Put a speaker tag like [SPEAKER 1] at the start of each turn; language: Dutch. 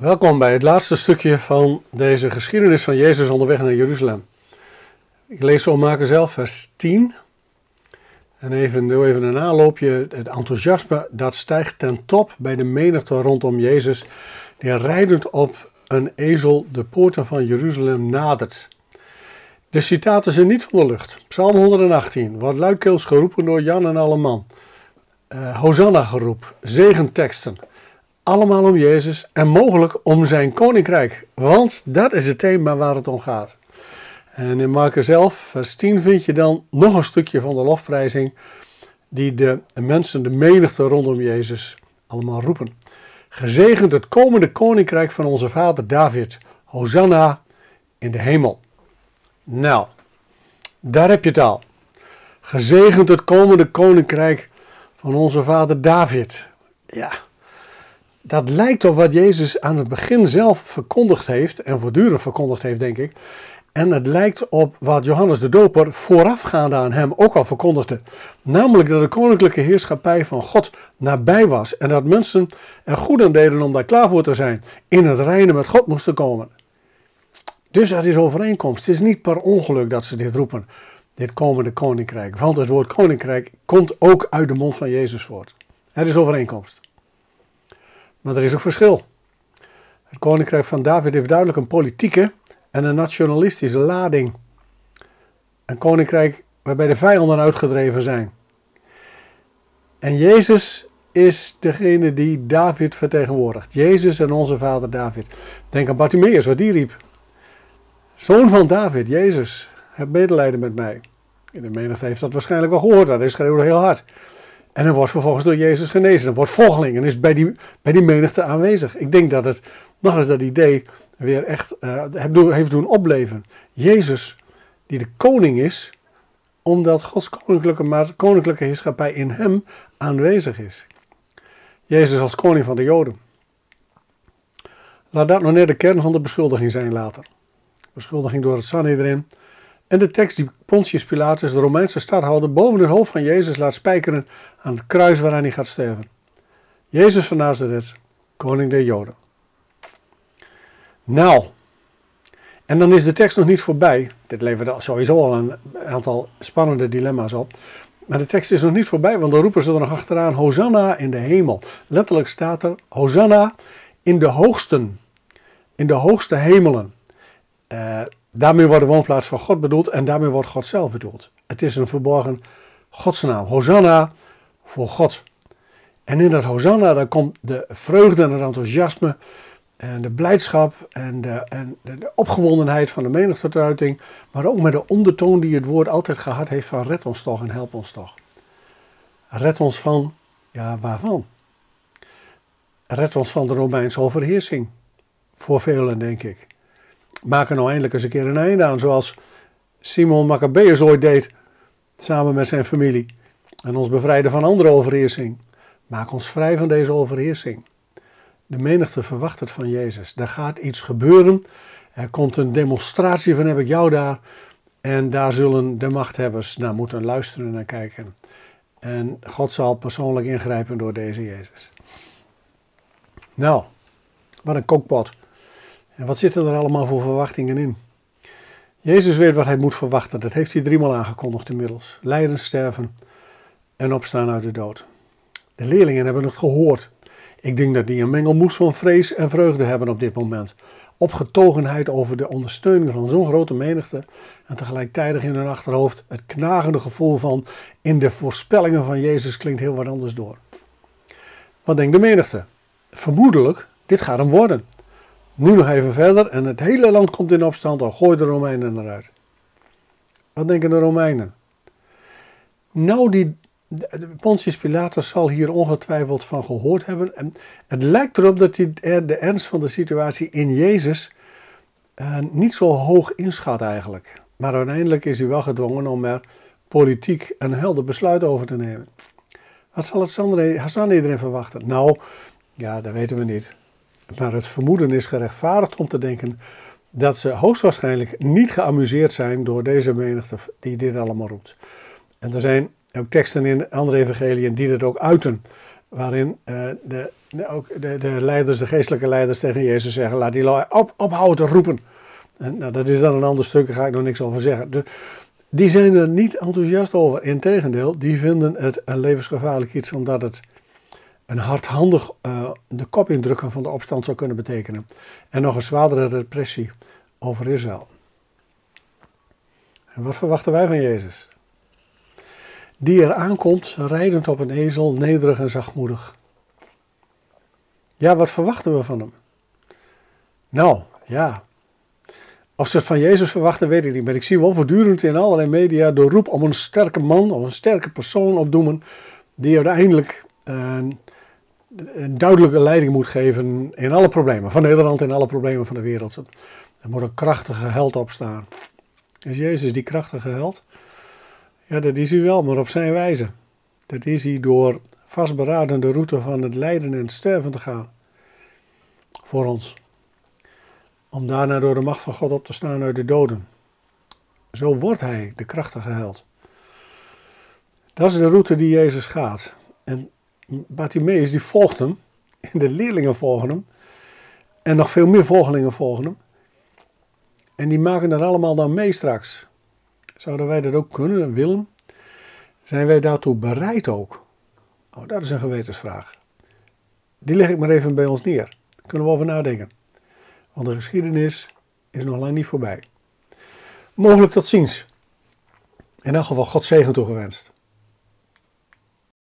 [SPEAKER 1] Welkom bij het laatste stukje van deze geschiedenis van Jezus onderweg naar Jeruzalem. Ik lees zo maken zelf vers 10. En even, doe even een aanloopje. Het enthousiasme dat stijgt ten top bij de menigte rondom Jezus, die rijdend op een ezel de poorten van Jeruzalem nadert. De citaten zijn niet van de lucht. Psalm 118 wordt luidkeels geroepen door Jan en Alleman. Uh, Hosanna geroep, zegenteksten allemaal om Jezus en mogelijk om zijn koninkrijk. Want dat is het thema waar het om gaat. En in Marcus 11, vers 10 vind je dan nog een stukje van de lofprijzing die de mensen, de menigte rondom Jezus, allemaal roepen. Gezegend het komende koninkrijk van onze vader David. Hosanna in de hemel. Nou, daar heb je het al. Gezegend het komende koninkrijk van onze vader David. Ja, dat lijkt op wat Jezus aan het begin zelf verkondigd heeft, en voortdurend verkondigd heeft, denk ik. En het lijkt op wat Johannes de Doper voorafgaande aan hem ook al verkondigde. Namelijk dat de koninklijke heerschappij van God nabij was. En dat mensen er goed aan deden om daar klaar voor te zijn. In het reinen met God moesten komen. Dus er is overeenkomst. Het is niet per ongeluk dat ze dit roepen. Dit komende koninkrijk. Want het woord koninkrijk komt ook uit de mond van Jezus voort. Er is overeenkomst. Maar er is ook verschil. Het koninkrijk van David heeft duidelijk een politieke en een nationalistische lading. Een koninkrijk waarbij de vijanden uitgedreven zijn. En Jezus is degene die David vertegenwoordigt. Jezus en onze vader David. Denk aan Bartimaeus, wat die riep. Zoon van David, Jezus, heb medelijden met mij. In de menigte heeft dat waarschijnlijk wel gehoord, dat is schreeuwde heel hard. En hij wordt vervolgens door Jezus genezen. Dan wordt volgeling en is bij die, bij die menigte aanwezig. Ik denk dat het nog eens dat idee weer echt uh, heeft doen opleven. Jezus, die de koning is, omdat Gods koninklijke, koninklijke heerschappij in hem aanwezig is. Jezus als koning van de Joden. Laat dat nog net de kern van de beschuldiging zijn later. Beschuldiging door het Sanhedrin en de tekst die Pontius Pilatus, de Romeinse stadhouder, boven het hoofd van Jezus laat spijkeren aan het kruis waaraan hij gaat sterven. Jezus van Nazareth, koning der Joden. Nou, en dan is de tekst nog niet voorbij. Dit levert sowieso al een aantal spannende dilemma's op. Maar de tekst is nog niet voorbij, want dan roepen ze er nog achteraan: Hosanna in de hemel. Letterlijk staat er: Hosanna in de hoogsten, in de hoogste hemelen. Uh, Daarmee wordt de woonplaats van God bedoeld en daarmee wordt God zelf bedoeld. Het is een verborgen godsnaam. Hosanna voor God. En in dat Hosanna dan komt de vreugde en het enthousiasme en de blijdschap en de, en de opgewondenheid van de menigte maar ook met de ondertoon die het woord altijd gehad heeft van red ons toch en help ons toch. Red ons van, ja waarvan? Red ons van de Romeinse overheersing. Voor velen denk ik maak er nou eindelijk eens een keer een einde aan. Zoals Simon Maccabeus ooit deed, samen met zijn familie. En ons bevrijden van andere overheersing. Maak ons vrij van deze overheersing. De menigte verwacht het van Jezus. Er gaat iets gebeuren. Er komt een demonstratie van heb ik jou daar. En daar zullen de machthebbers naar moeten luisteren en kijken. En God zal persoonlijk ingrijpen door deze Jezus. Nou, wat een kookpot. En wat zitten er allemaal voor verwachtingen in? Jezus weet wat hij moet verwachten. Dat heeft hij driemaal aangekondigd inmiddels. Lijden, sterven en opstaan uit de dood. De leerlingen hebben het gehoord. Ik denk dat die een mengelmoes van vrees en vreugde hebben op dit moment. Opgetogenheid over de ondersteuning van zo'n grote menigte. En tegelijkertijd in hun achterhoofd het knagende gevoel van in de voorspellingen van Jezus klinkt heel wat anders door. Wat denkt de menigte? Vermoedelijk, dit gaat hem worden. Nu nog even verder en het hele land komt in opstand, al gooi de Romeinen eruit. Wat denken de Romeinen? Nou, die, Pontius Pilatus zal hier ongetwijfeld van gehoord hebben. En het lijkt erop dat hij de ernst van de situatie in Jezus uh, niet zo hoog inschat eigenlijk. Maar uiteindelijk is hij wel gedwongen om er politiek een helder besluit over te nemen. Wat zal het Sanhedrin verwachten? Nou, ja, dat weten we niet. Maar het vermoeden is gerechtvaardigd om te denken dat ze hoogstwaarschijnlijk niet geamuseerd zijn door deze menigte die dit allemaal roept. En er zijn ook teksten in andere evangeliën die dat ook uiten. waarin uh, de, ook de, de, leiders, de geestelijke leiders tegen Jezus zeggen, laat die op, ophouden te roepen. En, nou, dat is dan een ander stuk, daar ga ik nog niks over zeggen. Die zijn er niet enthousiast over. Integendeel, die vinden het een levensgevaarlijk iets omdat het een hardhandig uh, de kop indrukken van de opstand zou kunnen betekenen. En nog een zwaardere repressie over Israël. En wat verwachten wij van Jezus? Die er aankomt, rijdend op een ezel, nederig en zachtmoedig. Ja, wat verwachten we van hem? Nou, ja. Of ze het van Jezus verwachten, weet ik niet. Maar ik zie wel voortdurend in allerlei media de roep om een sterke man of een sterke persoon opdoemen. die uiteindelijk uh, een duidelijke leiding moet geven in alle problemen. Van Nederland in alle problemen van de wereld. Er moet een krachtige held opstaan. Is Jezus die krachtige held? Ja, dat is hij wel, maar op zijn wijze. Dat is hij door vastberaden de route van het lijden en het sterven te gaan. Voor ons. Om daarna door de macht van God op te staan uit de doden. Zo wordt hij de krachtige held. Dat is de route die Jezus gaat. En Bartimaeus die volgt hem. En de leerlingen volgen hem. En nog veel meer volgelingen volgen hem. En die maken er allemaal dan mee straks. Zouden wij dat ook kunnen en willen? Zijn wij daartoe bereid ook? Oh, dat is een gewetensvraag. Die leg ik maar even bij ons neer. Daar kunnen we over nadenken. Want de geschiedenis is nog lang niet voorbij. Mogelijk tot ziens. In elk geval God zegen toegewenst.